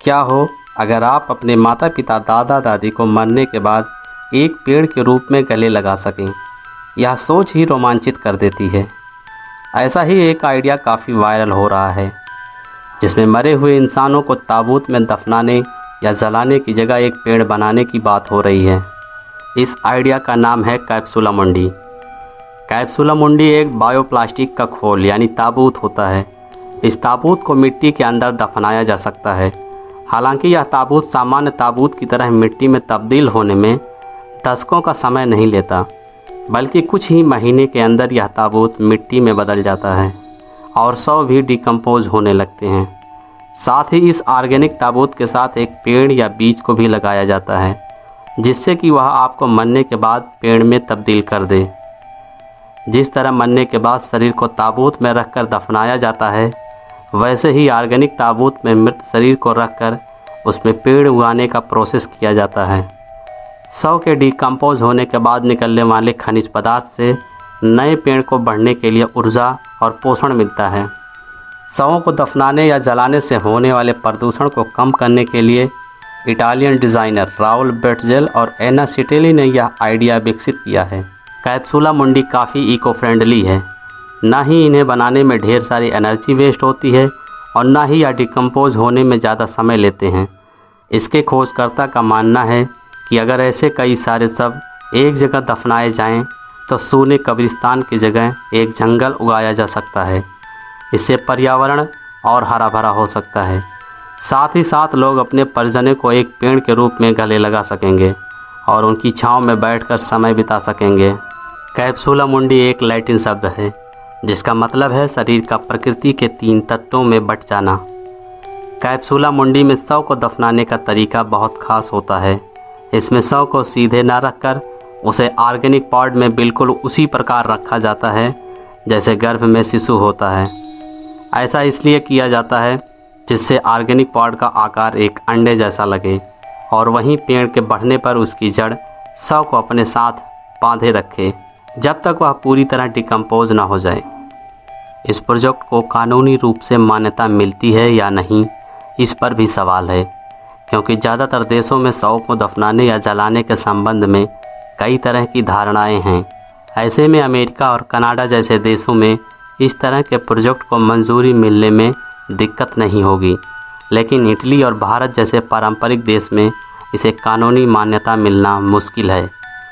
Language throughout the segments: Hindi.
क्या हो? अगर आप अपने माता पिता दादा दादी को मरने के बाद एक पेड़ के रूप में गले लगा सकें, यह सोच ही रोमांचित कर देती है। ऐसा ही एक आइडिया काफ़ी वायरल हो रहा है, जिसमें मरे हुए इंसानों को ताबूत में दफनाने या जलाने की जगह एक पेड़ बनाने की बात हो रही है। इस आइडिया का नाम है कैप्सूला मंडी। कैप्सूला मुंडी एक बायोप्लास्टिक का खोल, यानी ताबूत होता है। इस ताबूत को मिट्टी के अंदर दफनाया जा सकता है। हालाँकि यह ताबूत सामान्य ताबूत की तरह मिट्टी में तब्दील होने में दशकों का समय नहीं लेता, बल्कि कुछ ही महीने के अंदर यह ताबूत मिट्टी में बदल जाता है और सौ भी डिकम्पोज होने लगते हैं। साथ ही इस ऑर्गेनिक ताबूत के साथ एक पेड़ या बीज को भी लगाया जाता है, जिससे कि वह आपको मरने के बाद पेड़ में तब्दील कर दे। जिस तरह मरने के बाद शरीर को ताबूत में रखकर दफनाया जाता है वैसे ही ऑर्गेनिक ताबूत में मृत शरीर को रखकर उसमें पेड़ उगाने का प्रोसेस किया जाता है। सौ के डिकम्पोज होने के बाद निकलने वाले खनिज पदार्थ से नए पेड़ को बढ़ने के लिए ऊर्जा और पोषण मिलता है। शवों को दफनाने या जलाने से होने वाले प्रदूषण को कम करने के लिए इटालियन डिज़ाइनर राउल बेटजेल और एना सिटेली ने यह आइडिया विकसित किया है। कैप्सूला मुंडी काफ़ी इको फ्रेंडली है। ना ही इन्हें बनाने में ढेर सारी एनर्जी वेस्ट होती है और ना ही यह डिकम्पोज होने में ज़्यादा समय लेते हैं। इसके खोजकर्ता का मानना है कि अगर ऐसे कई सारे सब एक जगह दफनाए जाएँ तो सूने कब्रिस्तान की जगह एक जंगल उगाया जा सकता है। इससे पर्यावरण और हरा भरा हो सकता है। साथ ही साथ लोग अपने परिजनों को एक पेड़ के रूप में गले लगा सकेंगे और उनकी छाँव में बैठकर समय बिता सकेंगे। कैप्सूला मुंडी एक लैटिन शब्द है। जिसका मतलब है शरीर का प्रकृति के तीन तत्वों में बट जाना। कैप्सूला मुंडी में शव को दफनाने का तरीका बहुत खास होता है। इसमें शव को सीधे ना रखकर उसे ऑर्गेनिक पॉड में बिल्कुल उसी प्रकार रखा जाता है, जैसे गर्भ में शिशु होता है। ऐसा इसलिए किया जाता है, जिससे ऑर्गेनिक पॉड का आकार एक अंडे जैसा लगे, और वहीं पेड़ के बढ़ने पर उसकी जड़ शव को अपने साथ बांधे रखे। जब तक वह पूरी तरह डिकम्पोज ना हो जाए। इस प्रोजेक्ट को कानूनी रूप से मान्यता मिलती है या नहीं, इस पर भी सवाल है, क्योंकि ज़्यादातर देशों में शव को दफनाने या जलाने के संबंध में कई तरह की धारणाएँ हैं। ऐसे में अमेरिका और कनाडा जैसे देशों में इस तरह के प्रोजेक्ट को मंजूरी मिलने में दिक्कत नहीं होगी, लेकिन इटली और भारत जैसे पारंपरिक देश में इसे कानूनी मान्यता मिलना मुश्किल है।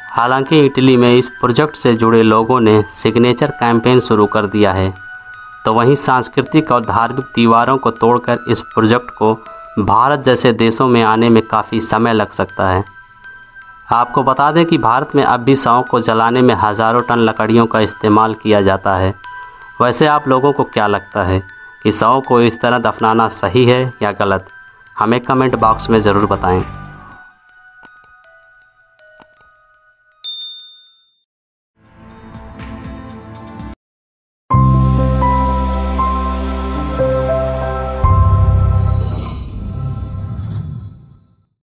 हालाँकि इटली में इस प्रोजेक्ट से जुड़े लोगों ने सिग्नेचर कैंपेन शुरू कर दिया है। तो वहीं सांस्कृतिक और धार्मिक दीवारों को तोड़कर इस प्रोजेक्ट को भारत जैसे देशों में आने में काफ़ी समय लग सकता है। आपको बता दें कि भारत में अब भी शवों को जलाने में हज़ारों टन लकड़ियों का इस्तेमाल किया जाता है। वैसे आप लोगों को क्या लगता है कि शवों को इस तरह दफनाना सही है या गलत? हमें कमेंट बॉक्स में ज़रूर बताएँ।